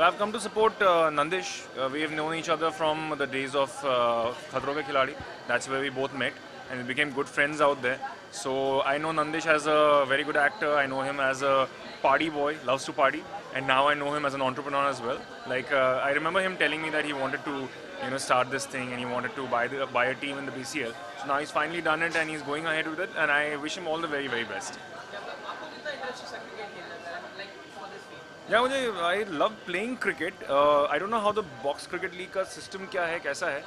I've come to support uh, Nandish. Uh, we've known each other from the days of uh, Khatron Ke Khiladi. That's where we both met and we became good friends out there. So I know Nandish as a very good actor. I know him as a party boy, loves to party, and now I know him as an entrepreneur as well. Like uh, I remember him telling me that he wanted to, you know, start this thing and he wanted to buy the buy a team in the BCL. So now he's finally done it and he's going ahead with it. And I wish him all the very very best. या मुझे I love playing cricket I don't know how the box cricket league का system क्या है, कैसा है.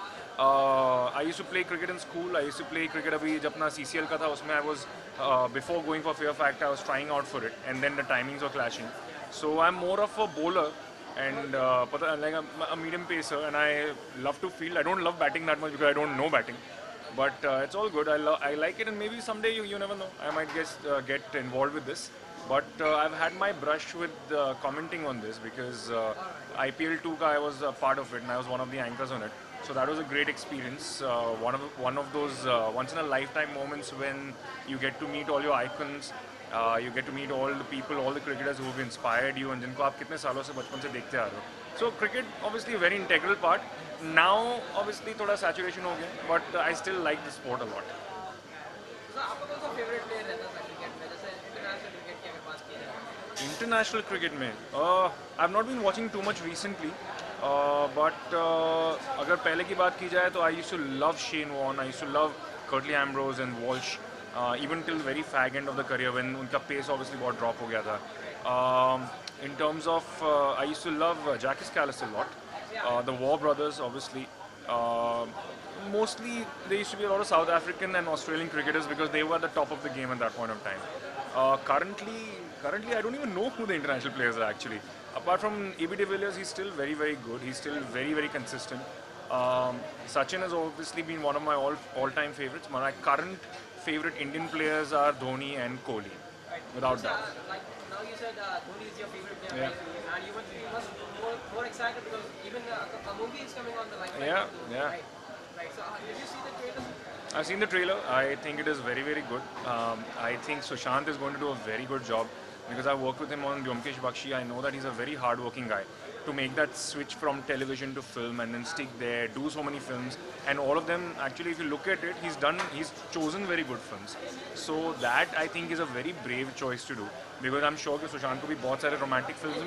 I used play cricket in school I used play cricket अभी जब अपना सी सी एल का था, उसमें I was before going for fair fact I was trying out for it and then the timings of clashing so I am more of a bowler and पता like medium pace and I love to feel I don't love batting that much because I don't know batting but it's all good I I like it and may be some you you never know I might guest get involve with this But uh, I've had my brush with uh, commenting on this because uh, IPL 2 ka I was a part of it and I was one of the anchors on it. So that was a great experience. Uh, one of one of those uh, once in a lifetime moments when you get to meet all your icons. Uh, you get to meet all the people, all the cricketers who have inspired you and जिनको आप कितने सालों से बचपन से देखते आ रहे हो. So cricket obviously a very integral part. Now obviously थोड़ा saturation हो गया, but I still like the sport a International cricket में I have not been watching too much recently but अगर पहले की बात की जाए तो I used to love Shane Warne I used to love Curtly Ambrose and Walsh even till very fag end of the career one उनका pace obviously बहुत drop हो गया था in terms of I used to love Jacques Kallis lot the Waugh brothers obviously mostly there used to be a lot of South African and Australian cricketers because they were at the top of the game at that point of time. Uh, currently, currently, I don't even know who the international players are actually. Apart from AB de Villiers, he's still very, very good. He's still very, very consistent. Um, Sachin has obviously been one of my all all-time favorites. My current favorite Indian players are Dhoni and Kohli, without doubt. Uh, like now you said uh, Dhoni is your favorite player, Yeah. right? and you must be must more, more excited because even uh, a movie is coming on the line. Yeah, yeah. Right. Right. So uh, did you see the trailer? I've seen the trailer. I think it is very, very good. Um, I think Sushant is going to do a very good job because I worked with him on Byomkesh Bakshy. I know that he's a very hardworking guy. To make that switch from television to film and then stick there, do so many films, and all of them actually, if you look at it, he's done, he's chosen very good films. So that I think is a very brave choice to do because I'm sure that Sushant ko be bought a romantic films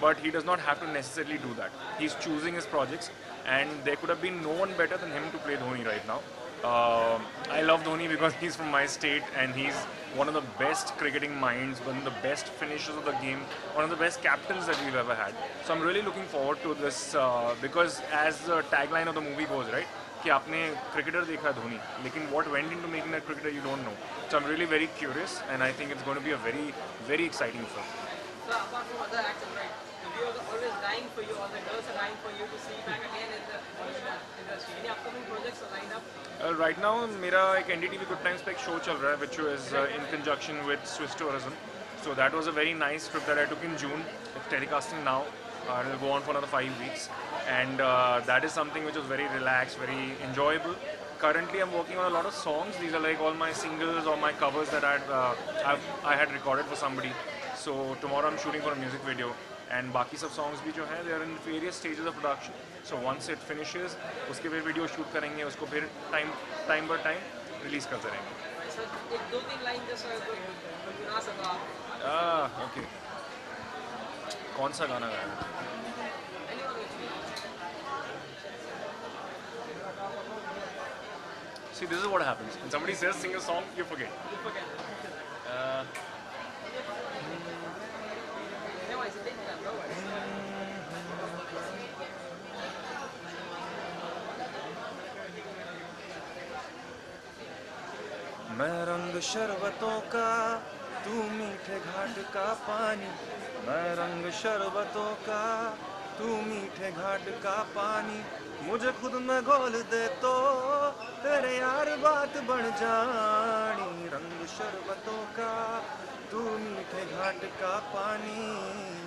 but he does not have to necessarily do that. He's choosing his projects, and there could have been no one better than him to play Dhoni right now. Um I love Dhoni because he's from my state and he's one of the best cricketing minds, one of the best finishers of the game, one of the best captains that we've ever had. So I'm really looking forward to this uh, because as the tagline of the movie goes, right? कि आपने cricketer देखा है धोनी लेकिन what went into making that cricketer you don't know. So I'm really very curious and I think it's going to be a very very exciting film. So apart right now मेरा एक NDTV Good Times पे एक show चल रहा है which was uh, in conjunction with Swiss Tourism. So that was a very nice trip that I took in June. It's telecasting now. Uh, it'll go on for another five weeks, and uh, that is something which was very relaxed, very enjoyable. Currently, I'm working on a lot of songs. These are like all my singles or my covers that I'd, uh, I've, I had recorded for somebody. So tomorrow I'm shooting for a music video. And बाकी सब songs भी जो हैं they are in various stages of production so once it finishes उसके फिर video shoot करेंगे उसको फिर time time by time release करते रहेंगे ओके कौन सा गाना गाया See, this is what happens. When somebody says sing a song, you forget. You forget. Uh, मैं रंग शरबतों का, तू मीठे घाट का पानी। मैं रंग शरबतों का, तू मीठे घाट का पानी। मुझे खुद में घोल दे तो तेरे यार बात बढ़ जानी। रंग शरबतों का, तू मीठे घाट का पानी।